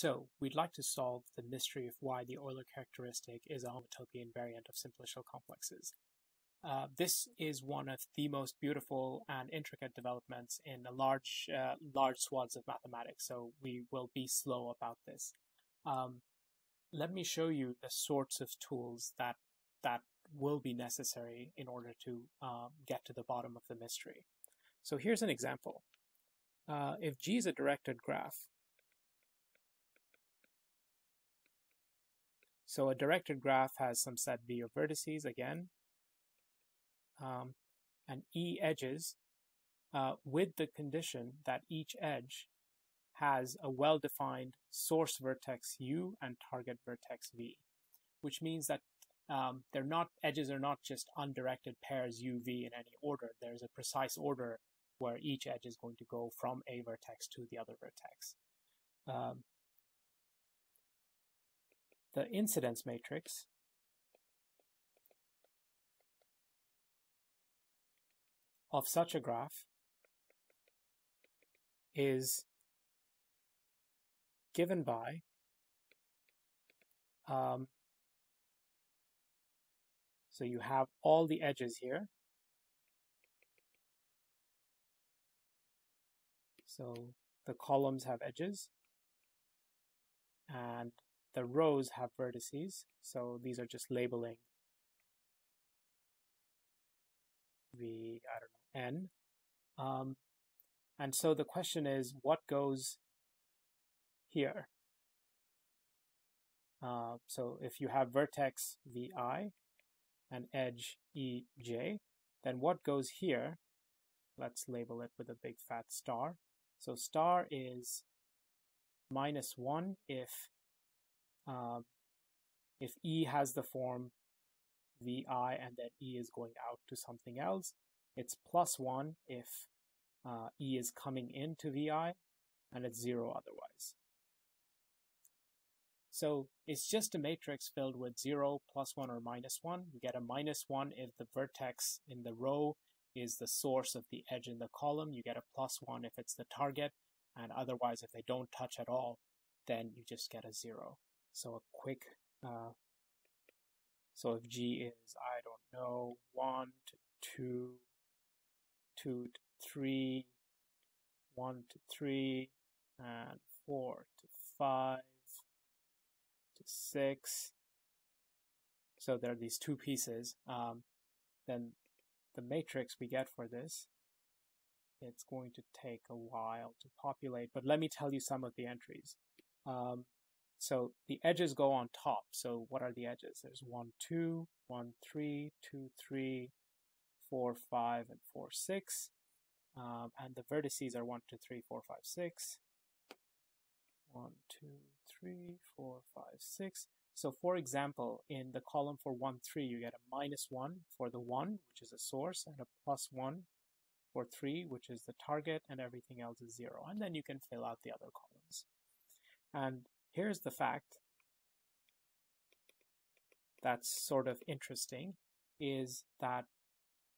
So, we'd like to solve the mystery of why the Euler characteristic is a homotopy invariant of simplicial complexes. Uh, this is one of the most beautiful and intricate developments in a large, uh, large swaths of mathematics, so we will be slow about this. Um, let me show you the sorts of tools that that will be necessary in order to um, get to the bottom of the mystery. So here's an example. Uh, if G is a directed graph, So a directed graph has some set V of vertices again, um, and E edges uh, with the condition that each edge has a well-defined source vertex U and target vertex V, which means that um, they're not edges are not just undirected pairs U, V in any order. There's a precise order where each edge is going to go from a vertex to the other vertex. Um, the incidence matrix. Of such a graph is given by um, so you have all the edges here. So the columns have edges. And the rows have vertices, so these are just labeling the, I don't know, n. Um, and so the question is, what goes here? Uh, so if you have vertex vi and edge ej, then what goes here? Let's label it with a big fat star. So star is minus 1 if um, if E has the form VI and then E is going out to something else, it's plus 1 if uh, E is coming into VI and it's 0 otherwise. So it's just a matrix filled with 0, plus 1, or minus 1. You get a minus 1 if the vertex in the row is the source of the edge in the column. You get a plus 1 if it's the target. And otherwise, if they don't touch at all, then you just get a 0. So a quick, uh, so if G is, I don't know, 1 to 2, 2 to 3, 1 to 3, and 4 to 5 to 6. So there are these two pieces. Um, then the matrix we get for this, it's going to take a while to populate, but let me tell you some of the entries. Um, so the edges go on top. So what are the edges? There's 1, 2, 1, 3, 2, 3, 4, 5, and 4, 6. Um, and the vertices are 1, 2, 3, 4, 5, 6. 1, 2, 3, 4, 5, 6. So for example, in the column for 1, 3, you get a minus 1 for the 1, which is a source, and a plus 1 for 3, which is the target, and everything else is 0. And then you can fill out the other columns. And Here's the fact that's sort of interesting is that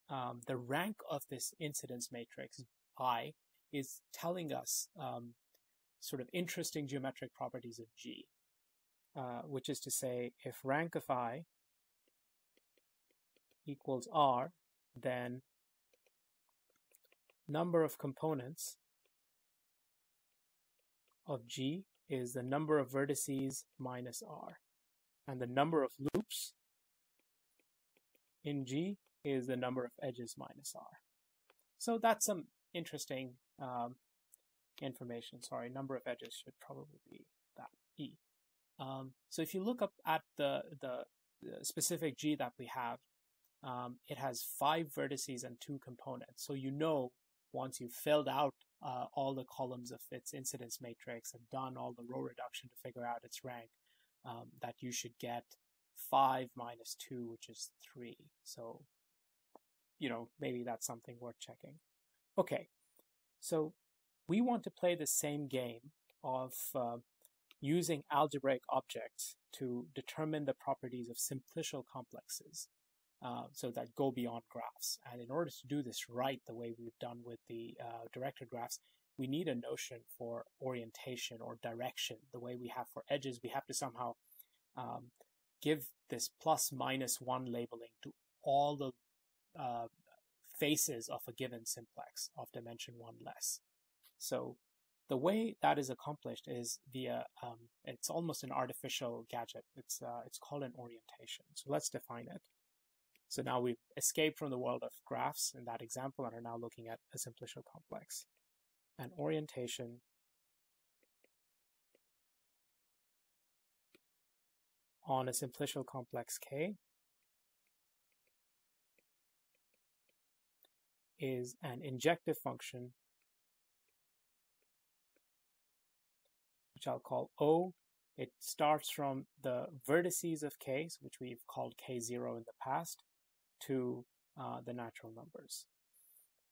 um, the rank of this incidence matrix I is telling us um, sort of interesting geometric properties of G, uh, which is to say if rank of I equals R, then number of components of G is the number of vertices minus r. And the number of loops in G is the number of edges minus r. So that's some interesting um, information. Sorry, number of edges should probably be that E. Um, so if you look up at the, the, specific G that we have, um, it has five vertices and two components. So you know once you've filled out uh, all the columns of its incidence matrix and done all the row reduction to figure out its rank, um, that you should get 5 minus 2, which is 3. So, you know, maybe that's something worth checking. Okay, so we want to play the same game of uh, using algebraic objects to determine the properties of simplicial complexes uh, so that go beyond graphs. And in order to do this right, the way we've done with the uh, directed graphs, we need a notion for orientation or direction. The way we have for edges, we have to somehow um, give this plus minus one labeling to all the uh, faces of a given simplex of dimension one less. So the way that is accomplished is via um, it's almost an artificial gadget. It's uh, it's called an orientation. So let's define it. So now we've escaped from the world of graphs in that example and are now looking at a simplicial complex. An orientation on a simplicial complex K is an injective function which I'll call O. It starts from the vertices of K, which we've called K0 in the past, to uh, the natural numbers.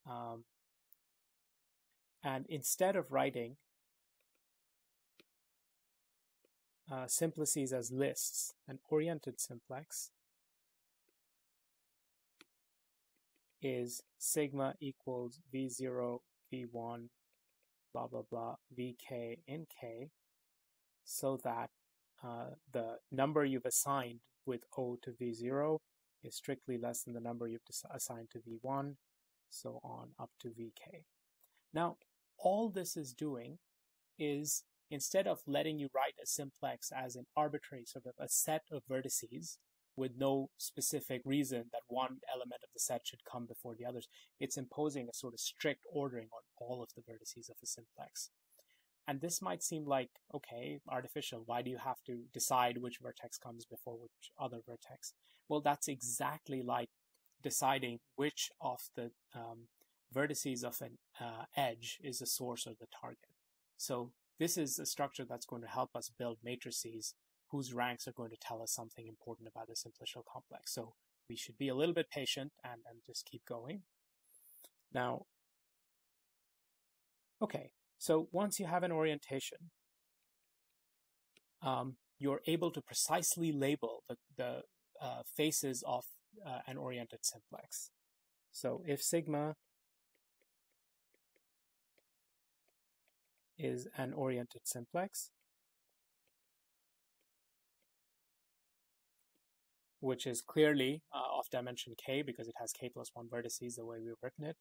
Um, and instead of writing uh, simplices as lists, an oriented simplex is sigma equals v0, v1, blah, blah, blah, vk in k, so that uh, the number you've assigned with O to V0 is strictly less than the number you've assigned to V1, so on up to Vk. Now, all this is doing is instead of letting you write a simplex as an arbitrary sort of a set of vertices with no specific reason that one element of the set should come before the others, it's imposing a sort of strict ordering on all of the vertices of a simplex. And this might seem like, okay, artificial. Why do you have to decide which vertex comes before which other vertex? Well, that's exactly like deciding which of the um, vertices of an uh, edge is the source or the target. So this is a structure that's going to help us build matrices whose ranks are going to tell us something important about the simplicial complex. So we should be a little bit patient and, and just keep going. Now, okay, so once you have an orientation, um, you're able to precisely label the, the uh, faces of uh, an oriented simplex. So if sigma is an oriented simplex, which is clearly uh, of dimension k because it has k plus 1 vertices the way we've written it,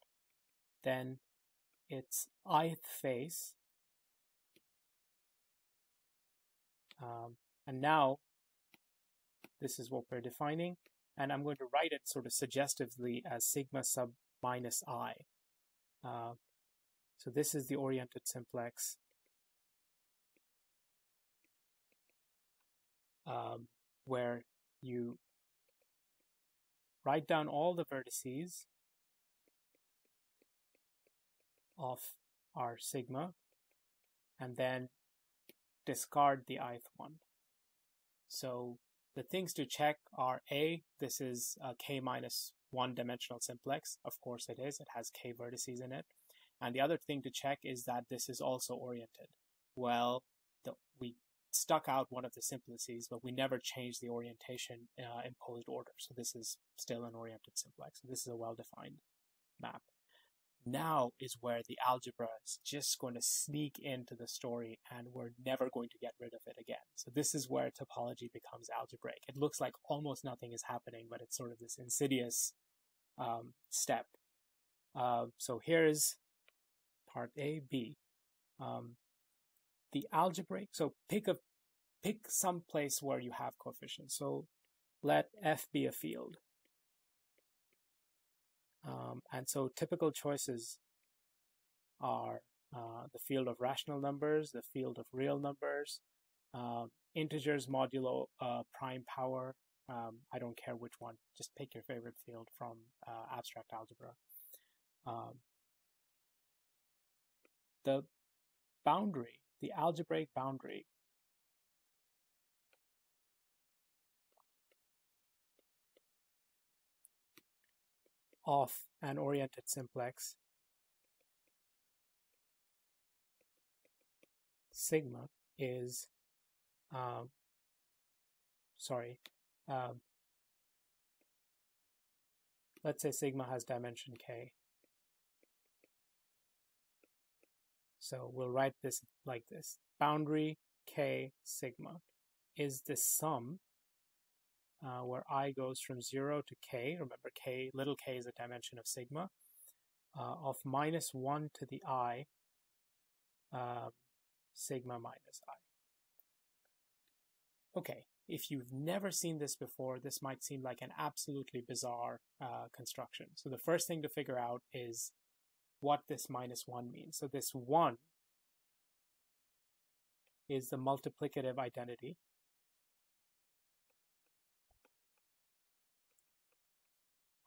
then its ith face. Um, and now this is what we're defining. And I'm going to write it sort of suggestively as sigma sub minus i. Uh, so this is the oriented simplex. Um, where you write down all the vertices of our sigma and then discard the ith one. So the things to check are A, this is a k minus one dimensional simplex. Of course it is. It has k vertices in it. And the other thing to check is that this is also oriented. Well, the, we stuck out one of the simplices, but we never changed the orientation uh, imposed order. So this is still an oriented simplex. This is a well-defined map now is where the algebra is just going to sneak into the story and we're never going to get rid of it again. So this is where topology becomes algebraic. It looks like almost nothing is happening, but it's sort of this insidious um, step. Uh, so here's part A, B. Um, the algebraic, so pick a pick some place where you have coefficients. So let F be a field. Um, and so typical choices are uh, the field of rational numbers, the field of real numbers, uh, integers modulo uh, prime power. Um, I don't care which one, just pick your favorite field from uh, abstract algebra. Um, the boundary, the algebraic boundary of an oriented simplex sigma is um, sorry um, let's say sigma has dimension k So we'll write this like this. Boundary k sigma is the sum uh, where i goes from 0 to k. Remember, k little k is a dimension of sigma uh, of minus 1 to the i uh, sigma minus i. Okay, if you've never seen this before, this might seem like an absolutely bizarre uh, construction. So the first thing to figure out is what this minus 1 means. So this 1 is the multiplicative identity.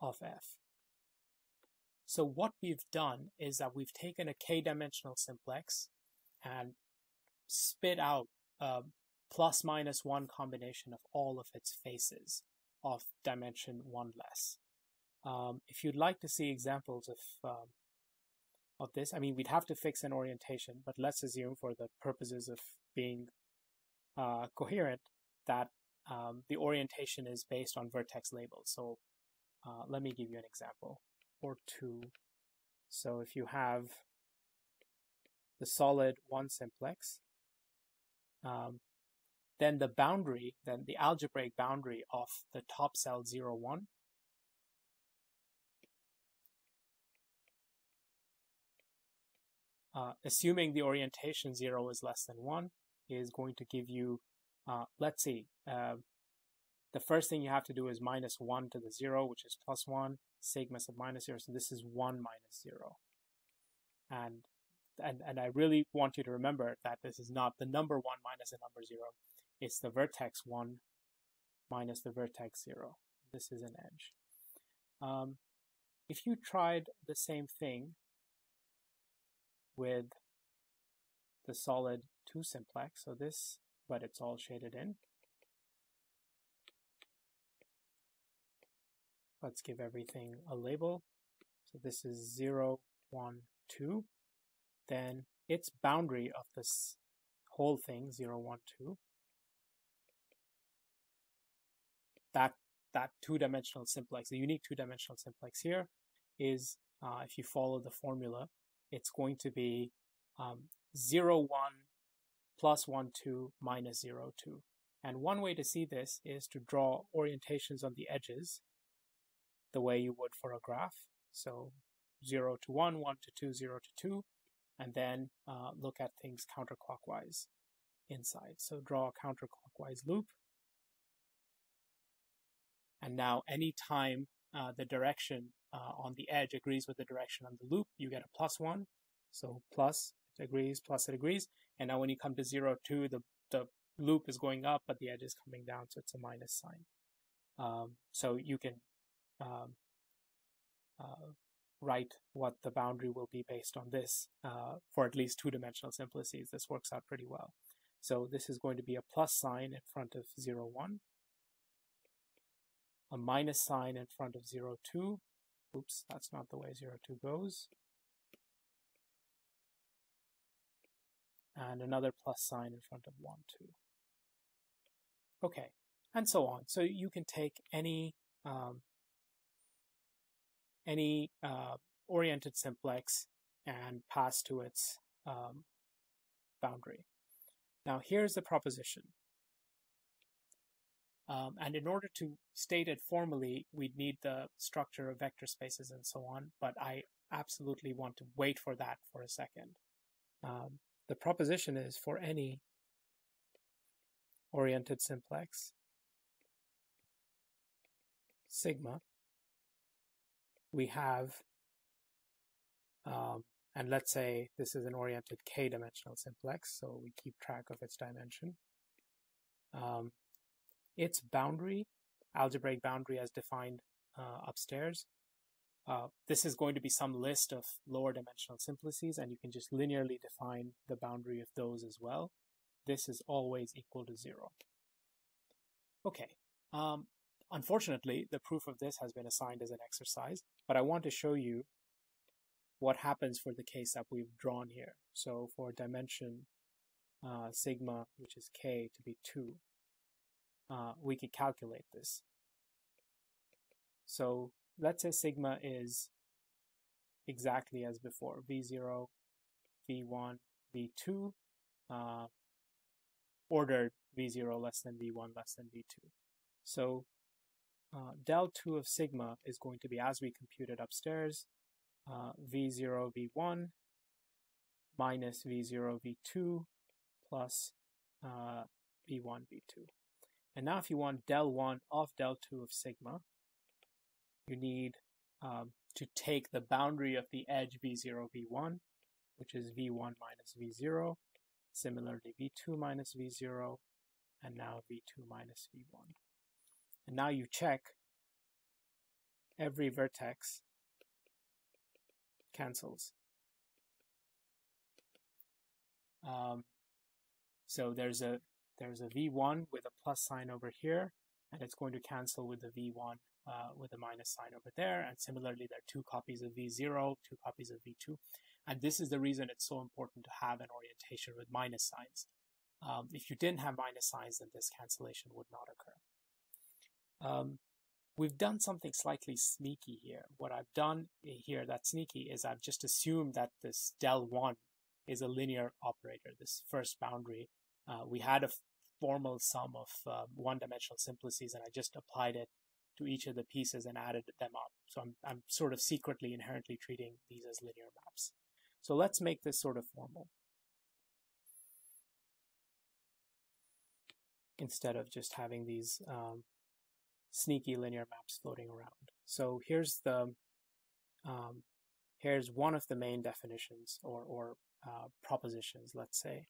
Of f. So what we've done is that we've taken a k-dimensional simplex and spit out a plus minus 1 combination of all of its faces of dimension 1 less. Um, if you'd like to see examples of um, of this, I mean, we'd have to fix an orientation, but let's assume for the purposes of being uh, coherent that um, the orientation is based on vertex labels. So uh, let me give you an example or two. So if you have the solid one simplex, um, then the boundary, then the algebraic boundary of the top cell 0, 1 uh, assuming the orientation 0 is less than 1 is going to give you, uh, let's see, uh, the first thing you have to do is minus 1 to the 0, which is plus 1, sigma sub minus 0, so this is 1 minus 0. And, and, and I really want you to remember that this is not the number 1 minus the number 0, it's the vertex 1 minus the vertex 0. This is an edge. Um, if you tried the same thing with the solid 2 simplex, so this, but it's all shaded in. Let's give everything a label. So this is 0, 1, 2. Then its boundary of this whole thing, 0, 1, 2, that, that two-dimensional simplex, the unique two-dimensional simplex here is, uh, if you follow the formula, it's going to be um, 0, 1 plus 1, 2 minus 0, 2. And one way to see this is to draw orientations on the edges the way you would for a graph. So 0 to 1, 1 to 2, 0 to 2, and then uh, look at things counterclockwise inside. So draw a counterclockwise loop. And now anytime uh, the direction uh, on the edge agrees with the direction on the loop, you get a plus one. So plus it agrees, plus it agrees. And now when you come to zero, two, the, the loop is going up, but the edge is coming down, so it's a minus sign. Um, so you can um, uh, write what the boundary will be based on this uh, for at least two-dimensional simplices. This works out pretty well. So this is going to be a plus sign in front of 0, 1, a minus sign in front of 0, 2, Oops, that's not the way 0, 2 goes. And another plus sign in front of 1, 2. Okay, and so on. So you can take any um, any uh, oriented simplex and pass to its um, boundary. Now here's the proposition. Um, and in order to state it formally, we'd need the structure of vector spaces and so on, but I absolutely want to wait for that for a second. Um, the proposition is for any oriented simplex, sigma, we have, um, and let's say this is an oriented k-dimensional simplex, so we keep track of its dimension. Um, its boundary, algebraic boundary as defined uh, upstairs. Uh, this is going to be some list of lower dimensional simplices, and you can just linearly define the boundary of those as well. This is always equal to zero. Okay. Um, unfortunately, the proof of this has been assigned as an exercise, but I want to show you what happens for the case that we've drawn here. So for dimension uh, sigma, which is k, to be 2, uh, we could calculate this. So let's say sigma is exactly as before, v0, v1, v2 uh, ordered v0 less than v1 less than v2. So uh, del 2 of sigma is going to be, as we computed upstairs, uh, v0 v1 minus v0 v2 plus uh, v1 v2. And now if you want del 1 of del 2 of sigma, you need um, to take the boundary of the edge v0 v1, which is v1 minus v0, similarly v2 minus v0, and now v2 minus v1. And now you check every vertex cancels. Um, so there's a there's a v1 with a plus sign over here, and it's going to cancel with the v1 uh, with a minus sign over there. And similarly, there are two copies of v0, two copies of v2. And this is the reason it's so important to have an orientation with minus signs. Um, if you didn't have minus signs, then this cancellation would not occur. Um, we've done something slightly sneaky here. What I've done here that's sneaky is I've just assumed that this del 1 is a linear operator, this first boundary. Uh, we had a formal sum of uh, one-dimensional simplices, and I just applied it to each of the pieces and added them up. So I'm, I'm sort of secretly inherently treating these as linear maps. So let's make this sort of formal. Instead of just having these um, sneaky linear maps floating around. So here's the um, here's one of the main definitions or, or uh, propositions, let's say.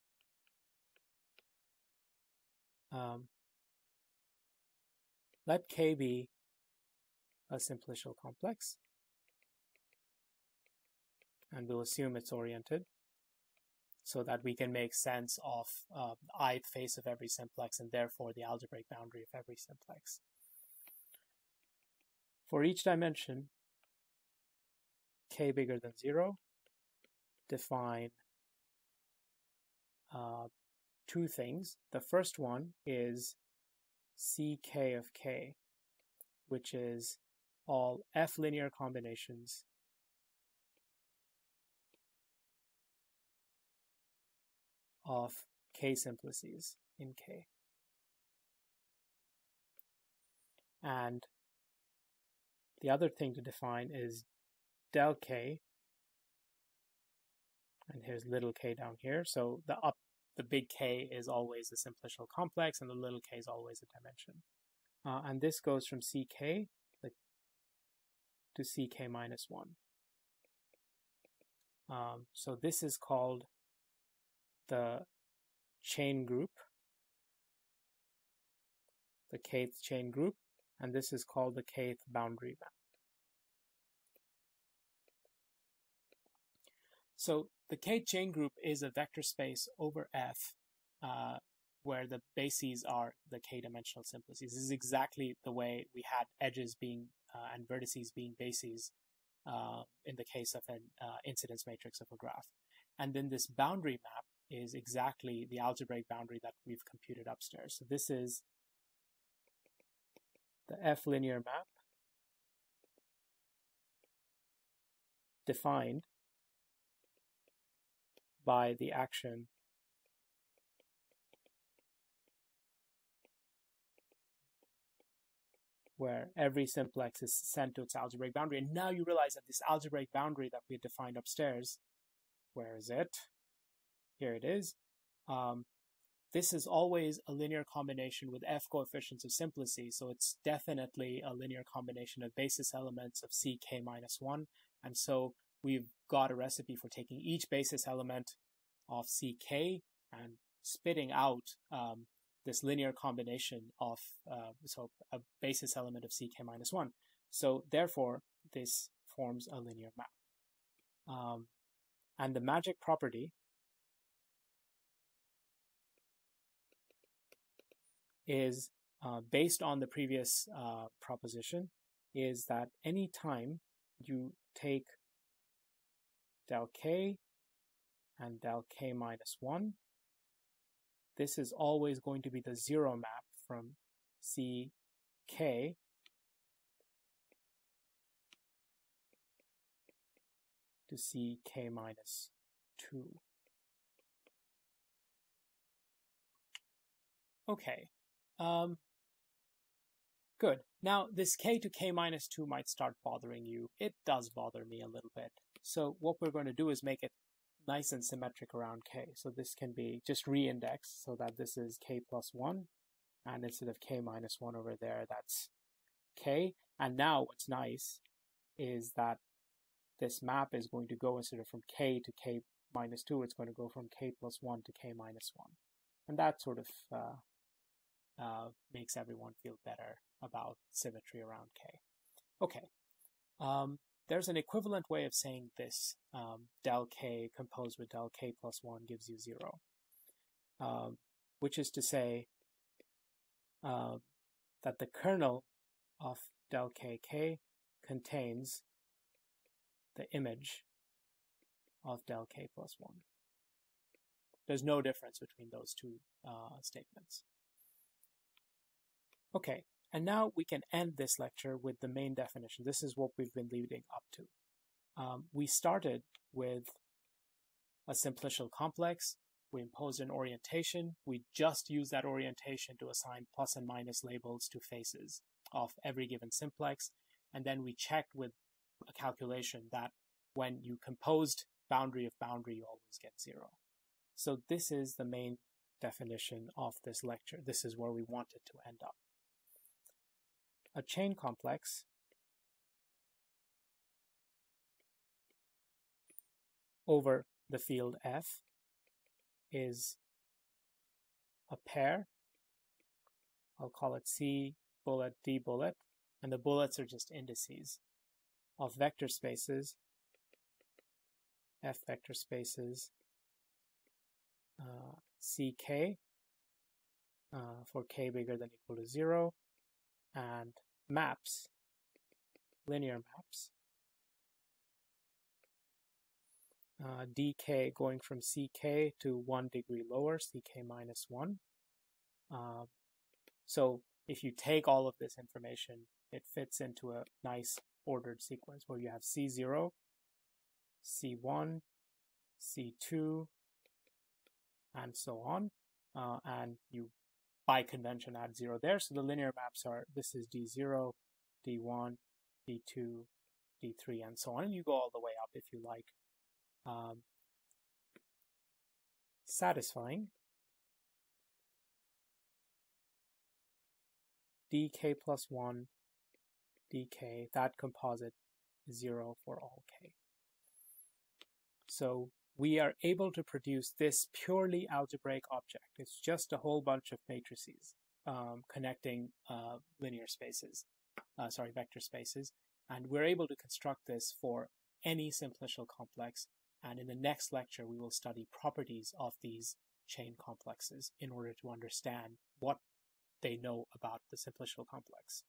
Um, let K be a simplicial complex. And we'll assume it's oriented so that we can make sense of uh, ith face of every simplex and therefore the algebraic boundary of every simplex. For each dimension, k bigger than 0, define uh, two things. The first one is ck of k, which is all f linear combinations of k simplices in K. And the other thing to define is del K, and here's little k down here. So the up, the big K is always a simplicial complex, and the little k is always a dimension. Uh, and this goes from CK to ck minus 1. Um, so this is called the chain group, the kth chain group, and this is called the kth boundary map. So the K chain group is a vector space over F uh, where the bases are the k-dimensional simplices. This is exactly the way we had edges being uh, and vertices being bases uh, in the case of an uh, incidence matrix of a graph. And then this boundary map is exactly the algebraic boundary that we've computed upstairs. So this is the F linear map defined by the action where every simplex is sent to its algebraic boundary. And now you realize that this algebraic boundary that we defined upstairs, where is it? Here it is. Um, this is always a linear combination with f coefficients of simplices, so it's definitely a linear combination of basis elements of ck minus 1. And so we've got a recipe for taking each basis element of ck and spitting out um, this linear combination of uh, so a basis element of ck minus 1. So therefore, this forms a linear map. Um, and the magic property is uh, based on the previous uh, proposition is that any time you take del k and del k minus 1, this is always going to be the zero map from C k to C k minus 2. Okay, um, good. Now, this k to k minus 2 might start bothering you. It does bother me a little bit. So what we're going to do is make it nice and symmetric around k. So this can be just re-indexed so that this is k plus 1. And instead of k minus 1 over there, that's k. And now what's nice is that this map is going to go instead of from k to k minus 2, it's going to go from k plus 1 to k minus 1. And that sort of uh, uh, makes everyone feel better about symmetry around k. Okay, um, there's an equivalent way of saying this. Um, del k composed with del k plus 1 gives you 0, um, which is to say uh, that the kernel of del kk contains the image of del k plus 1. There's no difference between those two uh, statements. Okay, and now we can end this lecture with the main definition. This is what we've been leading up to. Um, we started with a simplicial complex. We imposed an orientation. We just used that orientation to assign plus and minus labels to faces of every given simplex. And then we checked with a calculation that when you composed boundary of boundary, you always get zero. So this is the main definition of this lecture. This is where we wanted to end up. A chain complex. Over the field F is a pair. I'll call it C bullet, D bullet, and the bullets are just indices of vector spaces, F vector spaces, uh, CK uh, for k bigger than equal to 0, and maps, linear maps, uh, dk going from ck to 1 degree lower, ck minus 1. Uh, so if you take all of this information, it fits into a nice ordered sequence where you have C0, C1, C2, and so on. Uh, and you, by convention, add 0 there. So the linear maps are, this is D0, D1, D2, D3, and so on. And you go all the way up if you like. Um, satisfying dk plus 1 dk, that composite is 0 for all k. So we are able to produce this purely algebraic object. It's just a whole bunch of matrices um, connecting uh, linear spaces, uh, sorry, vector spaces. And we're able to construct this for any simplicial complex. And in the next lecture, we will study properties of these chain complexes in order to understand what they know about the simplicial complex.